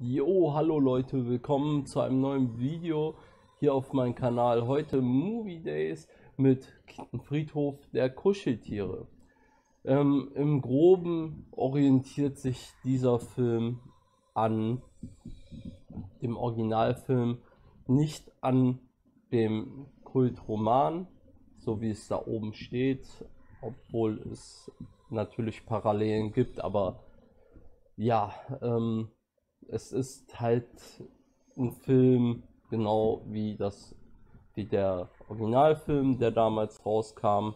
Jo, hallo Leute, willkommen zu einem neuen Video hier auf meinem Kanal. Heute Movie Days mit Friedhof der Kuscheltiere. Ähm, Im Groben orientiert sich dieser Film an dem Originalfilm, nicht an dem Kultroman, so wie es da oben steht, obwohl es natürlich Parallelen gibt, aber ja, ähm, es ist halt ein Film, genau wie das, wie der Originalfilm, der damals rauskam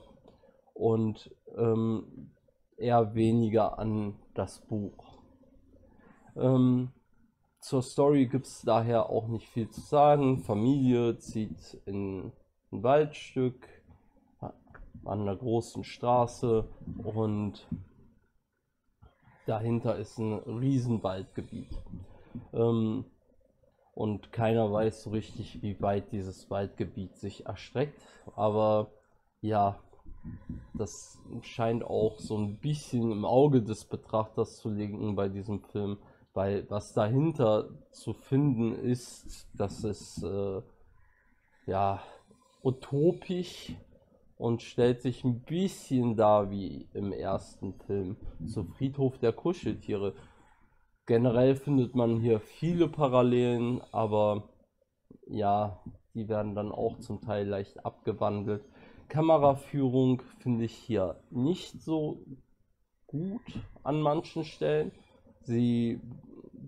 und ähm, eher weniger an das Buch. Ähm, zur Story gibt es daher auch nicht viel zu sagen. Familie zieht in ein Waldstück an einer großen Straße und dahinter ist ein Riesenwaldgebiet. Ähm, und keiner weiß so richtig, wie weit dieses Waldgebiet sich erstreckt. Aber ja, das scheint auch so ein bisschen im Auge des Betrachters zu liegen bei diesem Film, weil was dahinter zu finden ist, das ist äh, ja utopisch und stellt sich ein bisschen dar wie im ersten Film zu Friedhof der Kuscheltiere. Generell findet man hier viele Parallelen, aber ja, die werden dann auch zum Teil leicht abgewandelt. Kameraführung finde ich hier nicht so gut an manchen Stellen. Sie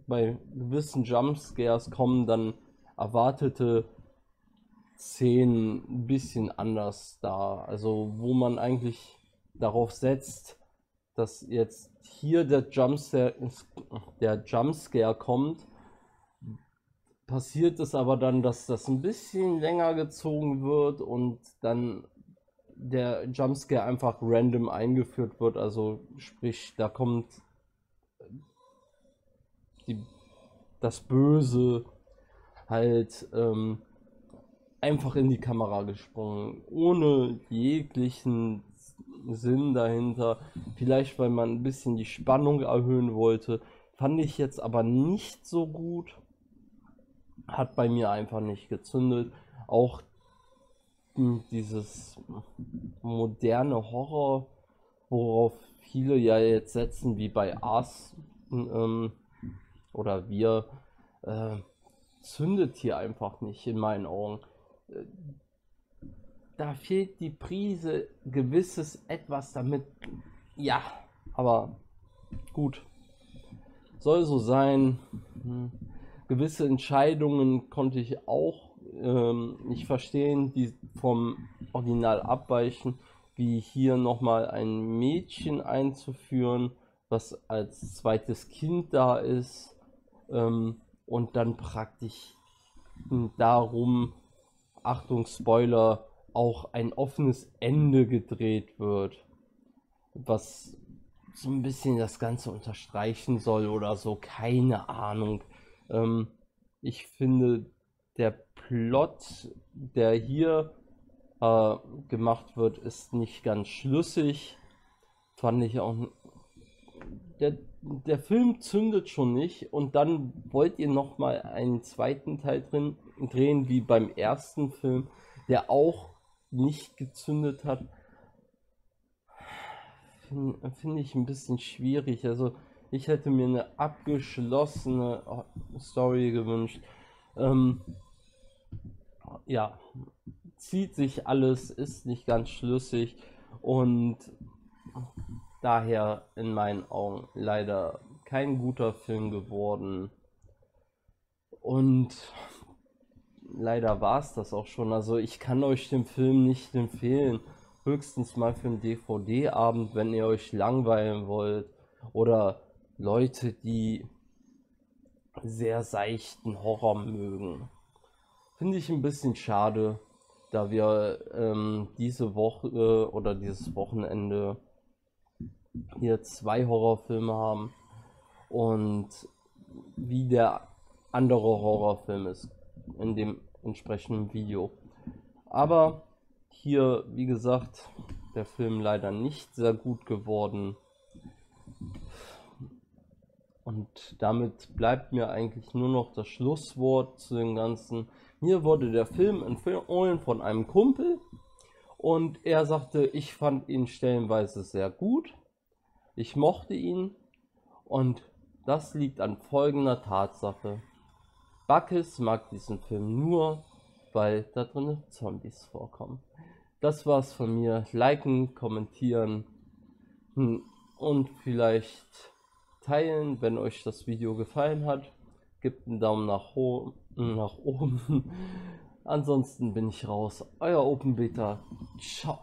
bei gewissen Jumpscares kommen dann erwartete Szenen ein bisschen anders da. Also wo man eigentlich darauf setzt, dass jetzt hier der Jumpscare, der Jumpscare kommt, passiert es aber dann, dass das ein bisschen länger gezogen wird und dann der Jumpscare einfach random eingeführt wird. Also sprich, da kommt die, das Böse halt ähm, einfach in die Kamera gesprungen, ohne jeglichen Sinn dahinter. Vielleicht, weil man ein bisschen die Spannung erhöhen wollte. Fand ich jetzt aber nicht so gut. Hat bei mir einfach nicht gezündet. Auch dieses moderne Horror, worauf viele ja jetzt setzen, wie bei Us ähm, oder wir, äh, zündet hier einfach nicht in meinen Augen da fehlt die Prise gewisses etwas damit. Ja, aber gut. Soll so sein. Hm. Gewisse Entscheidungen konnte ich auch ähm, nicht verstehen, die vom Original abweichen, wie hier nochmal ein Mädchen einzuführen, was als zweites Kind da ist ähm, und dann praktisch darum Achtung, Spoiler, auch ein offenes Ende gedreht wird, was so ein bisschen das Ganze unterstreichen soll oder so, keine Ahnung. Ähm, ich finde, der Plot, der hier äh, gemacht wird, ist nicht ganz schlüssig. Fand ich auch. Der, der Film zündet schon nicht und dann wollt ihr noch mal einen zweiten Teil drin drehen wie beim ersten Film, der auch nicht gezündet hat. Finde find ich ein bisschen schwierig. Also ich hätte mir eine abgeschlossene Story gewünscht. Ähm, ja, zieht sich alles, ist nicht ganz schlüssig und daher in meinen Augen leider kein guter Film geworden. Und leider war es das auch schon. Also ich kann euch den Film nicht empfehlen. Höchstens mal für einen DVD-Abend, wenn ihr euch langweilen wollt. Oder Leute, die sehr seichten Horror mögen. Finde ich ein bisschen schade, da wir ähm, diese Woche oder dieses Wochenende hier zwei Horrorfilme haben und wie der andere Horrorfilm ist in dem entsprechenden Video. Aber hier, wie gesagt, der Film leider nicht sehr gut geworden. Und damit bleibt mir eigentlich nur noch das Schlusswort zu dem Ganzen. Mir wurde der Film empfohlen von einem Kumpel und er sagte, ich fand ihn stellenweise sehr gut. Ich mochte ihn und das liegt an folgender Tatsache. Buckes mag diesen Film nur, weil da drin Zombies vorkommen. Das war's von mir. Liken, kommentieren hm, und vielleicht teilen, wenn euch das Video gefallen hat. Gebt einen Daumen nach, nach oben. Ansonsten bin ich raus. Euer Open Beta. Ciao.